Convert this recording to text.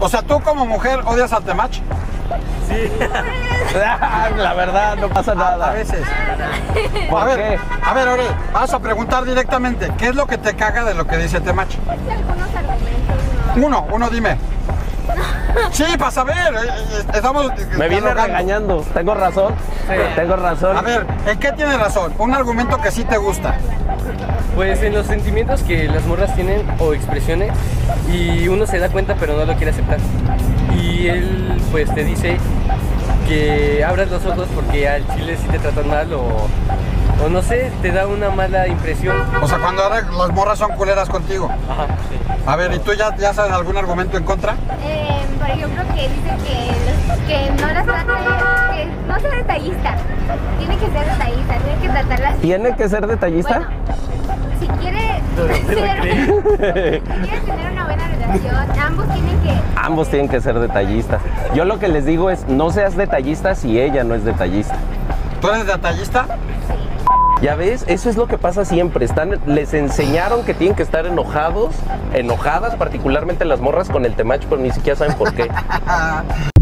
O sea, tú como mujer odias al temach. Sí. La verdad, no pasa A nada. veces. ¿Por a ver, qué? a ver, Ore, vamos a preguntar directamente. ¿Qué es lo que te caga de lo que dice temach? algunos argumentos, ¿no? Uno, uno dime. Sí, para saber. eh, eh, Estamos Me viene regañando. ¿Tengo razón? Tengo razón. A ver, ¿en qué tiene razón? Un argumento que sí te gusta. Pues en los sentimientos que las morras tienen o expresiones y uno se da cuenta pero no lo quiere aceptar. Y él pues te dice que abras los ojos porque al chile sí te tratan mal o, o no sé, te da una mala impresión. O sea, cuando ahora las morras son culeras contigo. Ajá, sí. A ver, ¿y tú ya, ya sabes algún argumento en contra? Eh, por ejemplo, que dice que, que no las trate, que no sea detallista. Tiene que ser detallista, tiene que tratarlas. ¿Tiene que ser detallista? Bueno, si quiere, No, no te si quiere tener una buena relación, ambos tienen que. Ambos tienen que ser detallistas. Yo lo que les digo es, no seas detallista si ella no es detallista. ¿Tú eres detallista? Ya ves, eso es lo que pasa siempre. Están, les enseñaron que tienen que estar enojados, enojadas, particularmente las morras con el temach, pero ni siquiera saben por qué.